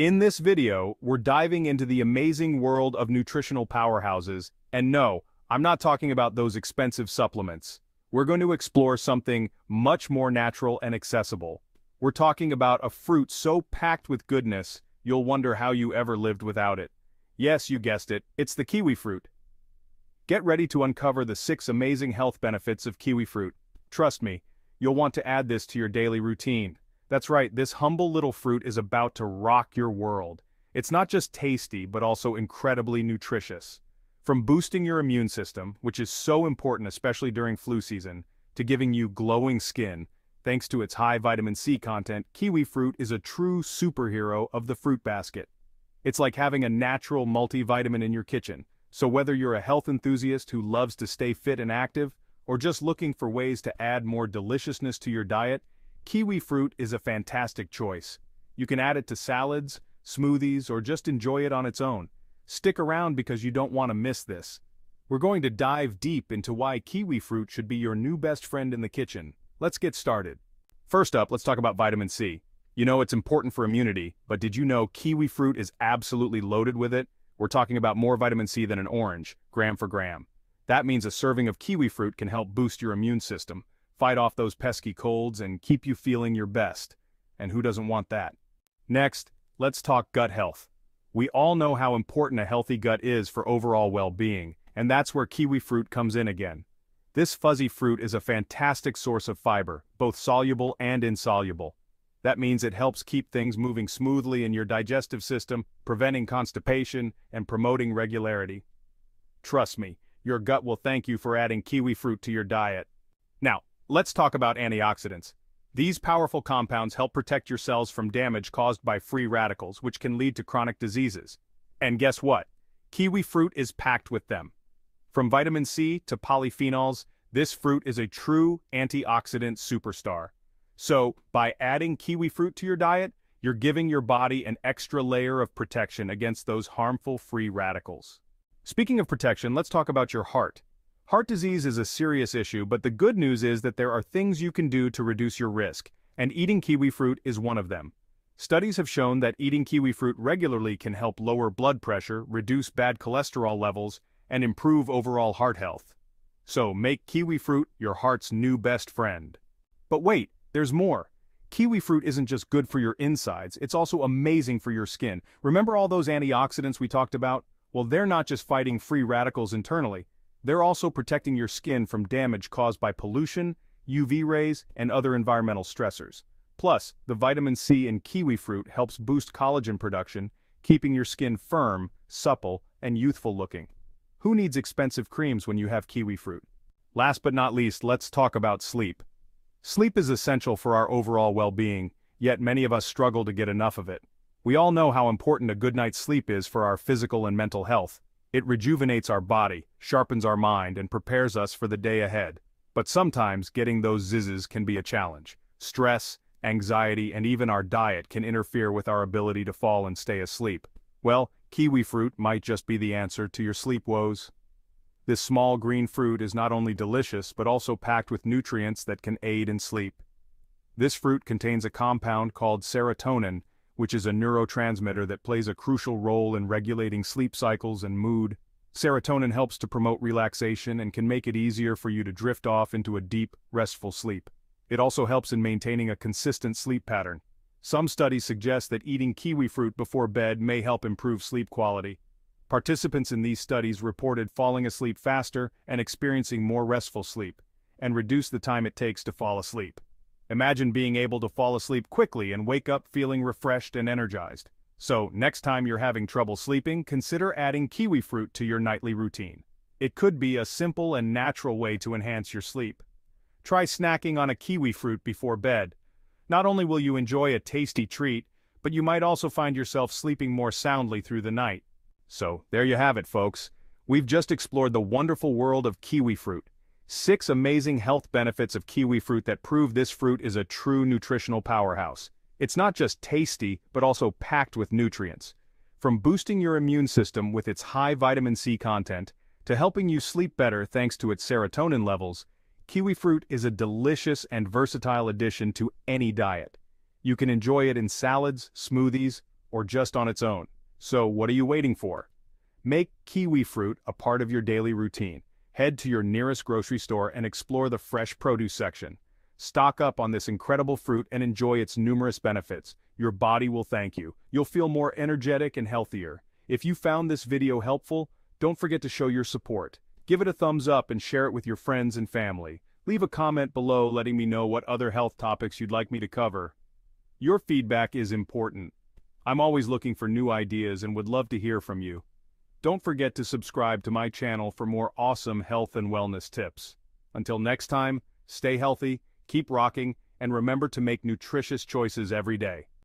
In this video, we're diving into the amazing world of nutritional powerhouses, and no, I'm not talking about those expensive supplements. We're going to explore something much more natural and accessible. We're talking about a fruit so packed with goodness, you'll wonder how you ever lived without it. Yes, you guessed it, it's the kiwi fruit. Get ready to uncover the six amazing health benefits of kiwi fruit. Trust me, you'll want to add this to your daily routine. That's right, this humble little fruit is about to rock your world. It's not just tasty, but also incredibly nutritious. From boosting your immune system, which is so important especially during flu season, to giving you glowing skin, thanks to its high vitamin C content, kiwi fruit is a true superhero of the fruit basket. It's like having a natural multivitamin in your kitchen, so whether you're a health enthusiast who loves to stay fit and active, or just looking for ways to add more deliciousness to your diet, Kiwi fruit is a fantastic choice. You can add it to salads, smoothies, or just enjoy it on its own. Stick around because you don't want to miss this. We're going to dive deep into why kiwi fruit should be your new best friend in the kitchen. Let's get started. First up, let's talk about vitamin C. You know it's important for immunity, but did you know kiwi fruit is absolutely loaded with it? We're talking about more vitamin C than an orange, gram for gram. That means a serving of kiwi fruit can help boost your immune system, fight off those pesky colds, and keep you feeling your best. And who doesn't want that? Next, let's talk gut health. We all know how important a healthy gut is for overall well-being, and that's where kiwi fruit comes in again. This fuzzy fruit is a fantastic source of fiber, both soluble and insoluble. That means it helps keep things moving smoothly in your digestive system, preventing constipation, and promoting regularity. Trust me, your gut will thank you for adding kiwi fruit to your diet. Now, Let's talk about antioxidants. These powerful compounds help protect your cells from damage caused by free radicals, which can lead to chronic diseases. And guess what? Kiwi fruit is packed with them. From vitamin C to polyphenols, this fruit is a true antioxidant superstar. So, by adding kiwi fruit to your diet, you're giving your body an extra layer of protection against those harmful free radicals. Speaking of protection, let's talk about your heart. Heart disease is a serious issue, but the good news is that there are things you can do to reduce your risk, and eating kiwi fruit is one of them. Studies have shown that eating kiwi fruit regularly can help lower blood pressure, reduce bad cholesterol levels, and improve overall heart health. So make kiwi fruit your heart's new best friend. But wait, there's more. Kiwi fruit isn't just good for your insides, it's also amazing for your skin. Remember all those antioxidants we talked about? Well, they're not just fighting free radicals internally, they're also protecting your skin from damage caused by pollution, UV rays, and other environmental stressors. Plus, the vitamin C in kiwi fruit helps boost collagen production, keeping your skin firm, supple, and youthful looking. Who needs expensive creams when you have kiwi fruit? Last but not least, let's talk about sleep. Sleep is essential for our overall well-being, yet many of us struggle to get enough of it. We all know how important a good night's sleep is for our physical and mental health. It rejuvenates our body, sharpens our mind, and prepares us for the day ahead. But sometimes getting those zizzes can be a challenge. Stress, anxiety, and even our diet can interfere with our ability to fall and stay asleep. Well, kiwi fruit might just be the answer to your sleep woes. This small green fruit is not only delicious but also packed with nutrients that can aid in sleep. This fruit contains a compound called serotonin which is a neurotransmitter that plays a crucial role in regulating sleep cycles and mood. Serotonin helps to promote relaxation and can make it easier for you to drift off into a deep, restful sleep. It also helps in maintaining a consistent sleep pattern. Some studies suggest that eating kiwi fruit before bed may help improve sleep quality. Participants in these studies reported falling asleep faster and experiencing more restful sleep, and reduced the time it takes to fall asleep. Imagine being able to fall asleep quickly and wake up feeling refreshed and energized. So, next time you're having trouble sleeping, consider adding kiwi fruit to your nightly routine. It could be a simple and natural way to enhance your sleep. Try snacking on a kiwi fruit before bed. Not only will you enjoy a tasty treat, but you might also find yourself sleeping more soundly through the night. So, there you have it, folks. We've just explored the wonderful world of kiwi fruit. Six amazing health benefits of kiwi fruit that prove this fruit is a true nutritional powerhouse. It's not just tasty, but also packed with nutrients. From boosting your immune system with its high vitamin C content, to helping you sleep better thanks to its serotonin levels, kiwi fruit is a delicious and versatile addition to any diet. You can enjoy it in salads, smoothies, or just on its own. So what are you waiting for? Make kiwi fruit a part of your daily routine. Head to your nearest grocery store and explore the fresh produce section. Stock up on this incredible fruit and enjoy its numerous benefits. Your body will thank you. You'll feel more energetic and healthier. If you found this video helpful, don't forget to show your support. Give it a thumbs up and share it with your friends and family. Leave a comment below letting me know what other health topics you'd like me to cover. Your feedback is important. I'm always looking for new ideas and would love to hear from you. Don't forget to subscribe to my channel for more awesome health and wellness tips. Until next time, stay healthy, keep rocking, and remember to make nutritious choices every day.